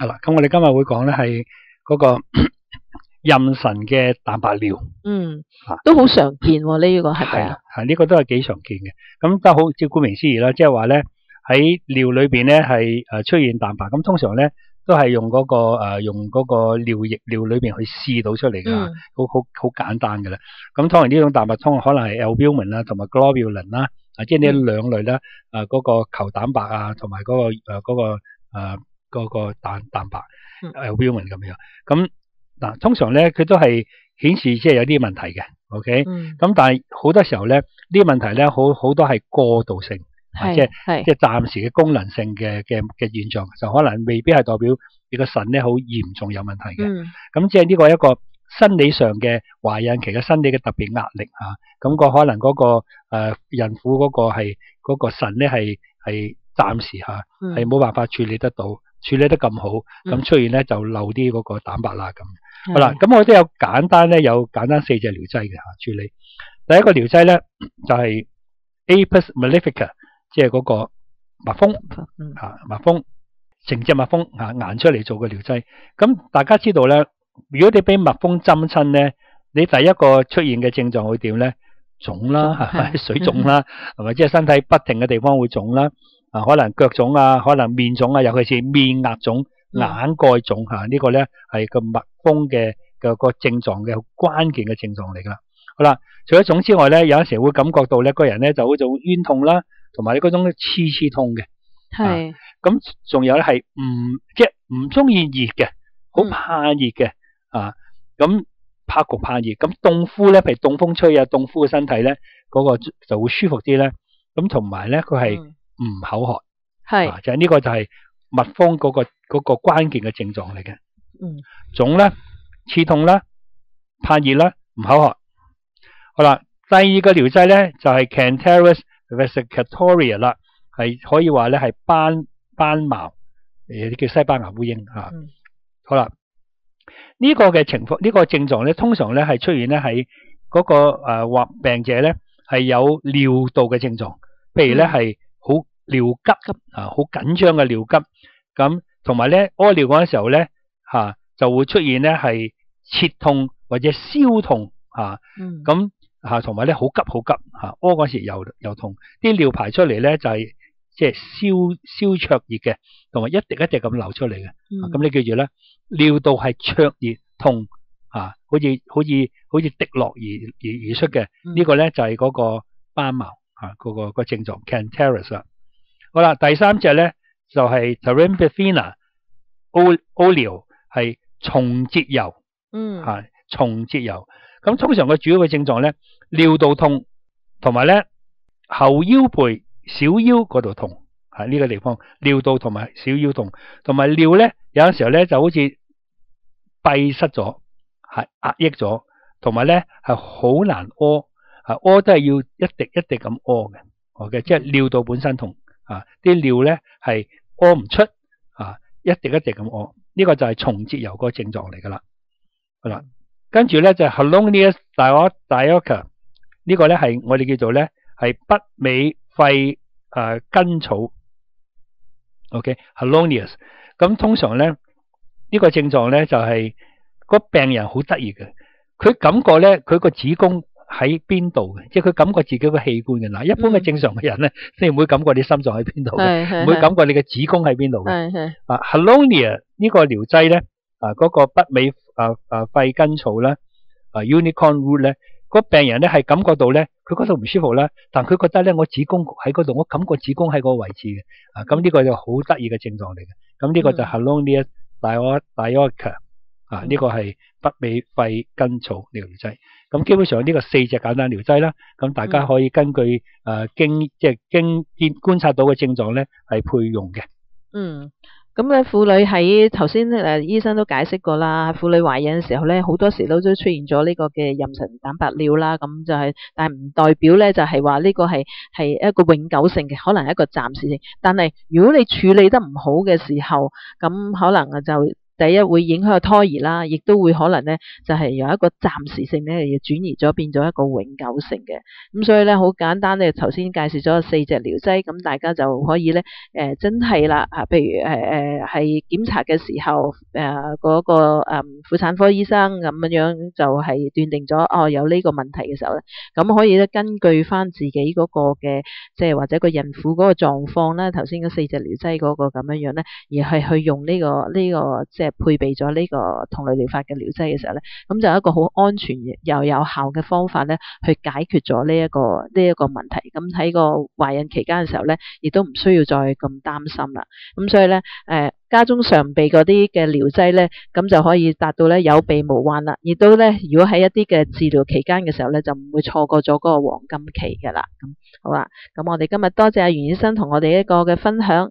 係啦，咁我哋今日會講咧係嗰個 妊娠嘅蛋白尿，嗯，都好常見喎，呢個係咪啊？係呢個都係幾常見嘅。咁都好，照顧名思義啦，即係話咧喺尿裏邊咧係誒出現蛋白，咁通常咧都係用嗰個誒用嗰個尿液尿裏邊去試到出嚟噶，好好好簡單噶啦。咁當然呢種蛋白通可能係 albumin 啦，同埋 globulin 啦，啊即係呢兩類啦，誒嗰個球蛋白啊，同埋嗰個誒嗰個誒。嗰個蛋蛋白誒 albumin 咁樣，咁嗱通常咧佢都係顯示即係有啲問題嘅，OK，咁、嗯、但係好多時候咧呢啲問題咧好好多係過渡性，即係即係暫時嘅功能性嘅嘅嘅現象，就可能未必係代表你個腎咧好嚴重有問題嘅，咁、嗯、即係呢個一個生理上嘅懷孕期嘅生理嘅特別壓力啊，咁、個可能嗰、個誒、呃、孕婦嗰個係嗰、個腎咧係係暫時嚇係冇辦法處理得到。處理得咁好，咁出現咧就漏啲嗰個蛋白啦咁。好啦，咁我都有簡單咧，有簡單四隻療劑嘅嚇處理。第一個療劑咧就係 Apis mellifica，即係嗰個蜜蜂嚇蜜蜂，成隻蜜蜂嚇研出嚟做嘅療劑。咁大家知道咧，如果你俾蜜蜂針親咧，你第一個出現嘅症狀會點咧？腫啦，係咪水腫啦？係咪即係身體不停嘅地方會腫啦？啊，可能腳腫啊，可能面腫啊，尤其是面額腫、眼蓋腫嚇，呢個咧係個蜜蜂嘅嘅個症狀嘅好關鍵嘅症狀嚟噶啦。好啦，除咗腫之外咧，有陣時會感覺到咧，個人咧就會做冤痛啦，同埋呢嗰種黐黐痛嘅。係。咁仲有咧係唔即係唔中意熱嘅，好怕熱嘅啊。咁怕焗怕熱，咁凍敷咧，譬如凍風吹啊，凍敷嘅身體咧，嗰個就會舒服啲咧。咁同埋咧，佢係。唔口渴，係、啊、就係、是、呢個就係蜜蜂嗰、那個嗰、那個關鍵嘅症狀嚟嘅。嗯，腫啦，刺痛啦，怕熱啦，唔口渴。好啦，第二個療劑咧就係、是、Cantharis vesicatoria 啦，係可以話咧係斑斑毛，誒叫西班牙烏蠅吓。嗯、好啦，呢、這個嘅情況，呢、這個症狀咧，通常咧係出現咧喺嗰個誒或、呃、病者咧係有尿道嘅症狀，譬如咧係。好尿急啊，好緊張嘅尿急，咁同埋咧屙尿嗰陣時候咧吓就會出現咧係切痛或者燒痛吓，咁吓同埋咧好急好急吓屙嗰時又又痛，啲尿排出嚟咧就係即係燒燒灼熱嘅，同埋一滴一滴咁流出嚟嘅，咁你記住咧尿道係灼熱痛吓，好似好似好似滴落而而而出嘅，呢個咧就係嗰個斑毛。啊，嗰、那個、那個症狀 Cantharis 啦，好啦，第三隻咧就係 Trimethoprim oleo 係松節油，嗯，吓松節油。咁通常佢主要嘅症狀咧，尿道痛，同埋咧後腰背、小腰嗰度痛，喺呢個地方尿道同埋小腰痛，同埋尿咧有陣時候咧就好似閉塞咗，係壓抑咗，同埋咧係好難屙。啊，屙都係要一滴一滴咁屙嘅，OK，即係尿道本身痛啊，啲尿咧係屙唔出啊，一滴一滴咁屙，呢個就係重節油個症狀嚟噶啦，好啦，跟住咧就係 Helenius dioica 呢個咧係我哋叫做咧係北美費誒根草 OK，Halonius。咁通常咧呢個症狀咧就係個病人好得意嘅，佢感覺咧佢個子宮喺邊度嘅，即係佢感覺自己個器官嘅。嗱，一般嘅正常嘅人咧，你唔會感覺你心臟喺邊度嘅，唔會感覺你嘅子宮喺邊度嘅。係係。啊，Halonia 呢個療劑咧，啊嗰個北美啊啊肺根草啦，啊 Unicorn Root 咧，個病人咧係感覺到咧，佢嗰度唔舒服啦，但佢覺得咧我子宮喺嗰度，我感覺子宮喺嗰個位置嘅，啊咁呢個就好得意嘅症狀嚟嘅，咁呢個就嗯。Halonia dio dioica 啊嗯。呢個係北美肺根草療劑，咁基本上呢個四隻簡單療劑啦，咁大家嗯可以根據誒經即係經見觀察到嘅症狀咧係配用嘅。嗯，咁咧婦女喺頭先誒醫生都解釋過啦，婦女懷孕嘅時候咧，好多時都都出現咗呢個嘅妊娠蛋白尿啦，咁就係、但係唔代表咧就係話呢個係係一個永久性嘅，可能係一個暫時性。但係如果你處理得唔好嘅時候，咁可能啊就第一會影響個胎兒啦，亦都會可能咧就係由一個暫時性咧，而轉移咗變咗一個永久性嘅。咁所以咧好簡單咧，頭先介紹咗四隻療劑，咁大家就可以咧诶、真係啦吓，譬如誒誒係檢查嘅時候诶嗰、個誒、呃、婦產科醫生咁樣樣就係斷定咗哦有呢個問題嘅時候咧，咁可以咧根據翻自己嗰個嘅即係或者個孕婦嗰個狀況啦，頭先嗰四隻療劑嗰個咁樣樣咧，而係去用呢、個呢、個即係配備咗呢個同類療法嘅療劑嘅時候咧，咁就一個好安全又有效嘅方法咧，去解決咗呢一個呢一、個問題。咁喺個懷孕期間嘅時候咧，亦都唔需要再咁擔心啦。咁所以咧，誒、家中常備嗰啲嘅療劑咧，咁就可以達到咧有備無患啦。亦都咧，如果喺一啲嘅治療期間嘅時候咧，就唔會錯過咗嗰個黃金期嘅啦。咁好啦，咁我哋今日多謝阿袁醫生同我哋一個嘅分享。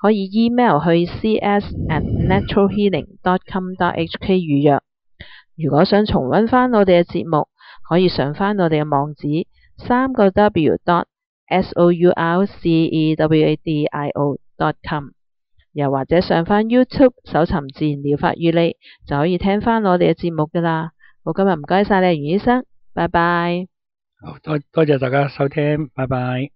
可以 email 去 cs at naturalhealing.com.hk 预約。如果想重溫翻我哋嘅節目，可以上翻我哋嘅網址三个 w dot s o u r c e w a d i o dot com，又或者上翻 YouTube 搜尋自然療法與你，就可以聽翻我哋嘅節目噶啦。好，今日唔該晒你，袁醫生，拜拜。好多多謝大家收聽，拜拜。